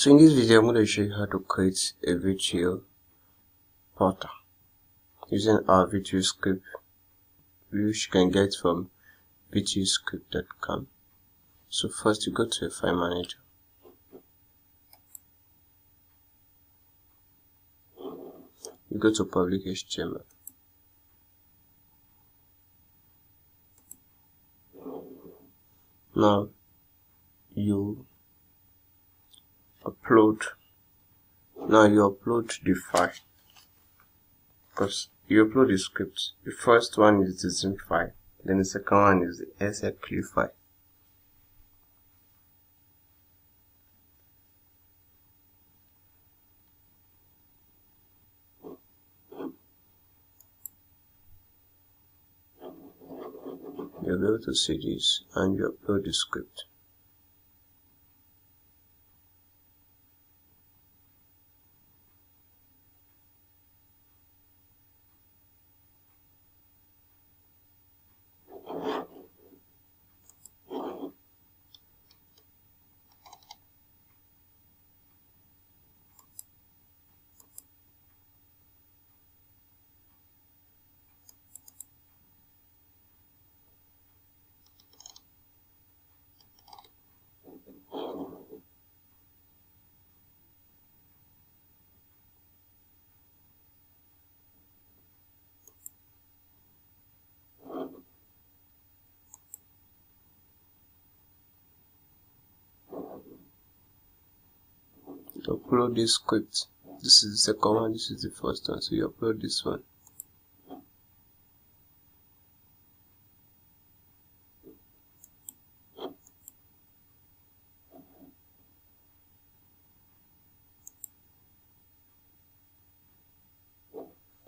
So in this video I'm going to show you how to create a VTU portal using our VTU script which you can get from VTUscript.com. So first you go to a file manager. You go to public HTML. Now you upload. Now you upload the file. Because you upload the script. The first one is the zip file. Then the second one is the SQL file. Be able to see and you upload the script upload this script. This is the second one this is the first one so you upload this one.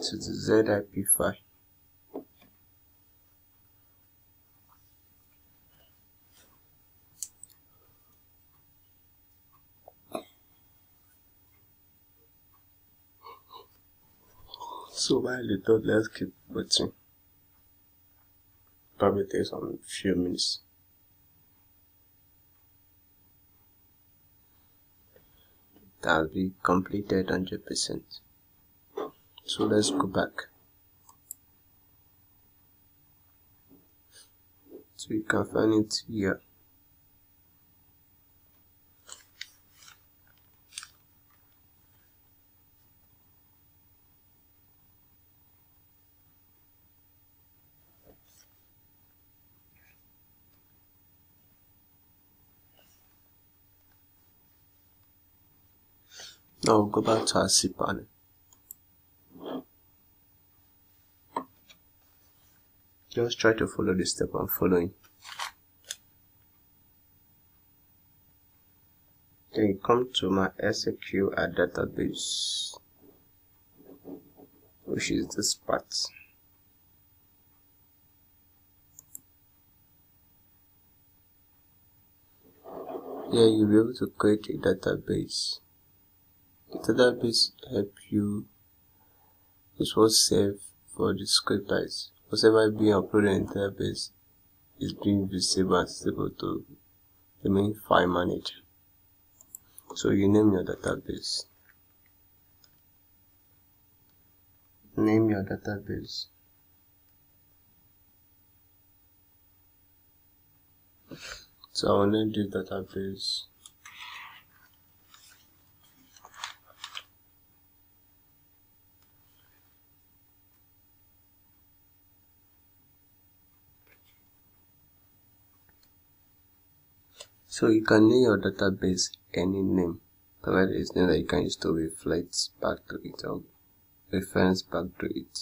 So the zip file So while it does, let's keep waiting. Probably take some few minutes. That'll be completed 100%. So let's go back. So you can find it here. Now we'll go back to our cPanel. Just try to follow the step I'm following. Then you come to my SQL database, which is this part. Here you'll be able to create a database database help you is what save for the script guys whatever being uploaded in the database is being visible and stable to the main file manager. So you name your database. Name your database. So I'll name this database So you can name your database any name, provided it's name that you can use to reflect back to it or reference back to it.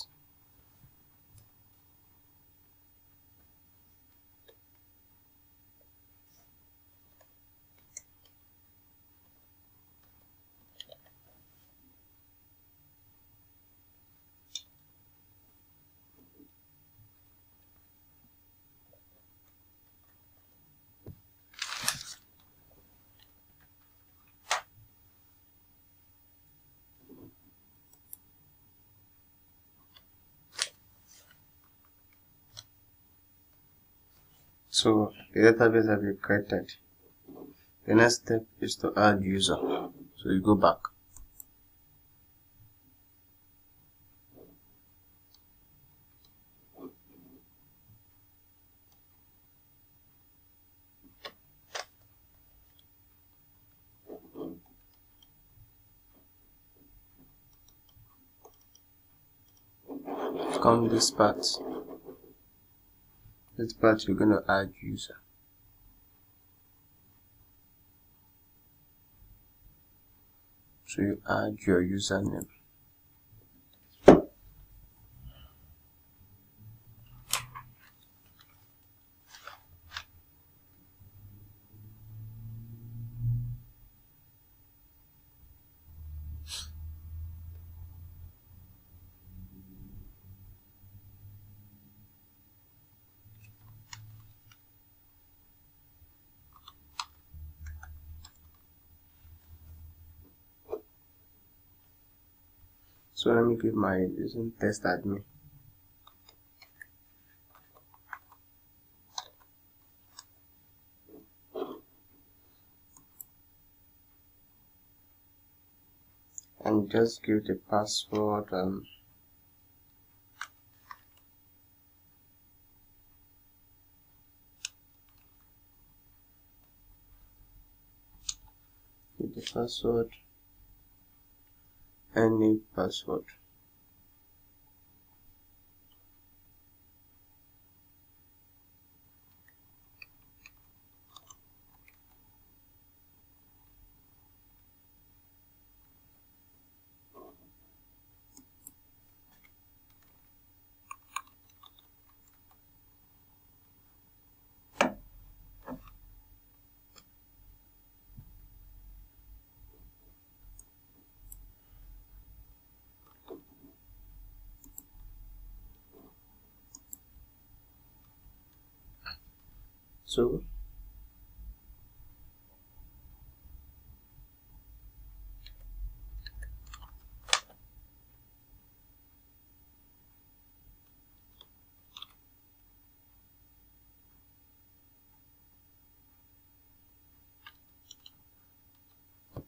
So the database have been created. The next step is to add user. so you go back come this part this part you're gonna add user so you add your username So let me give my using test admin. And just give the password um, give the password any password so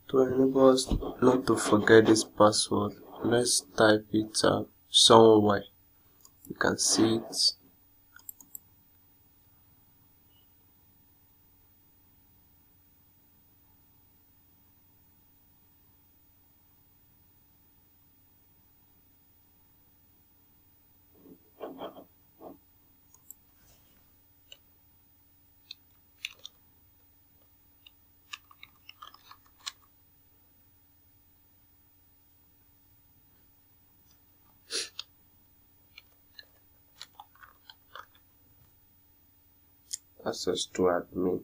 to enable us not to forget this password let's type it uh, somewhere. You can see it access to admin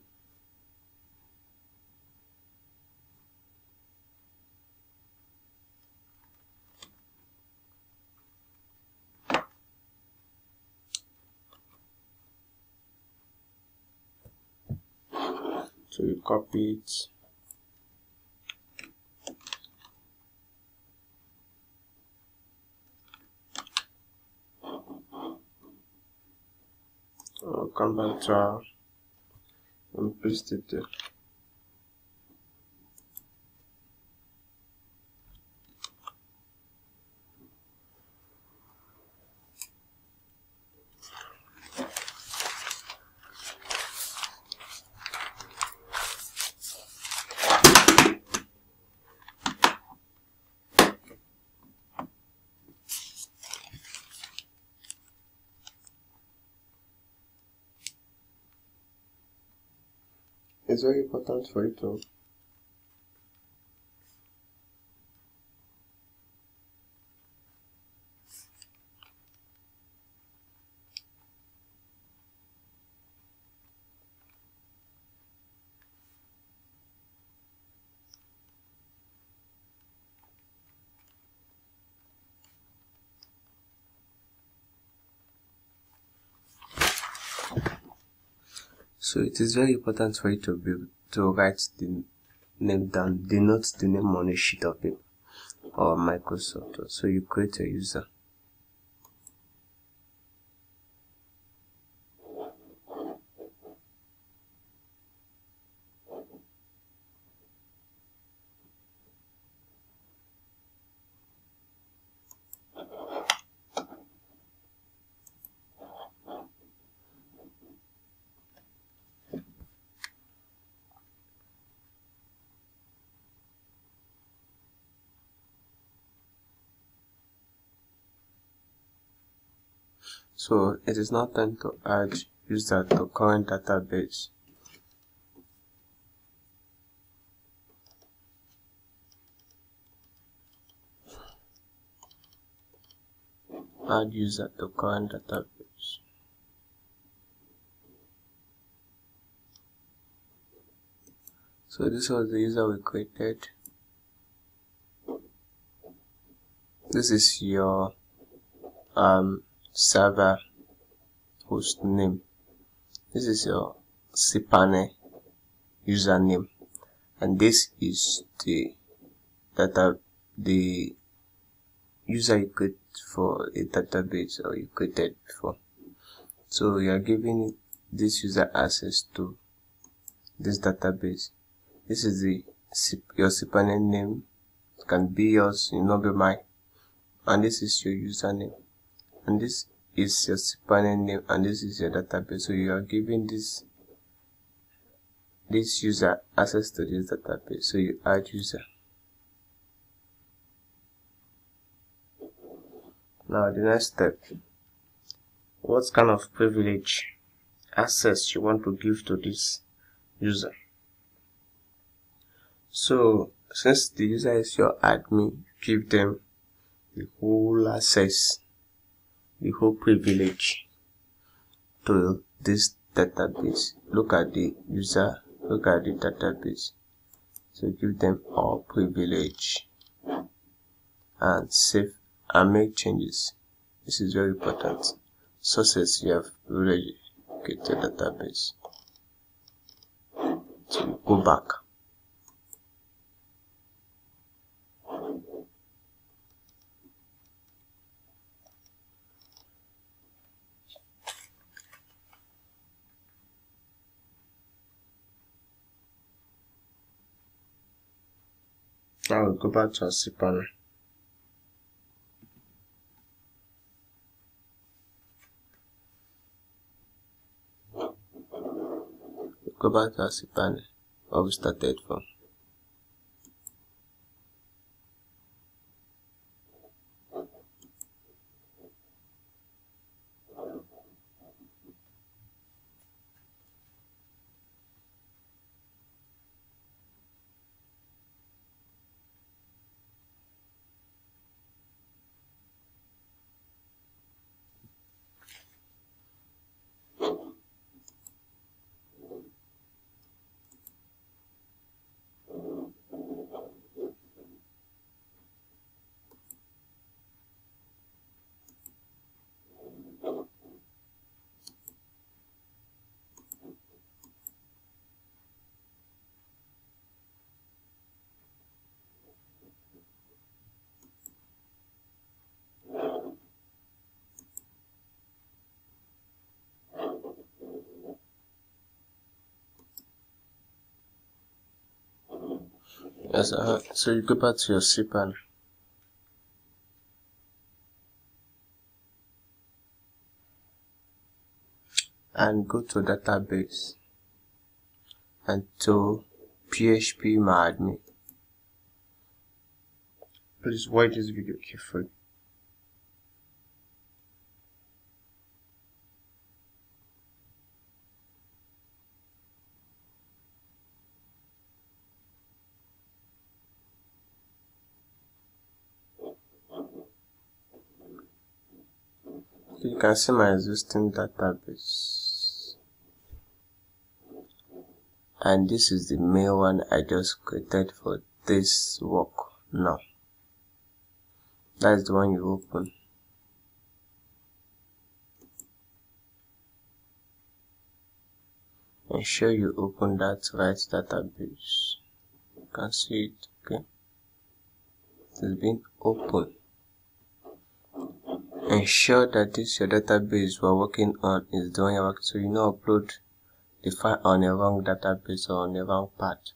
so you copy it. Come back to our and paste it there it's very important for you to so it is very important for you to be to write the name down denote the name on a sheet of paper or microsoft so you create a user so it is now time to add user to current database. Add user to current database. So this was the user we created. This is your um, server host name. This is your cPanel username. And this is the data the user you create for a database or you created before so you are giving this user access to this database. This is the your cPanel name. It can be yours you know be mine. And this is your username and this is your cPanel name and this is your database. So you are giving this this user access to this database. So you add user. Now the next step. What kind of privilege access you want to give to this user? So since the user is your admin give them the whole access, the whole privilege to this database. Look at the user, look at the database. So give them all privilege and save and make changes. This is very important. Sources you have already created database. So go back. Now we'll go back to our cPanel. Go back to our cPanel where we started from. Yes, uh, so you go back to your cPanel. And go to database and to PHP MyAdmin. Please watch this video carefully. You can see my existing database and this is the main one I just created for this work now. That's the one you open. Ensure you open that right database. You can see it okay? It's been opened ensure that this your database we're working on is the one you're working so you know upload the file on the wrong database or on the wrong path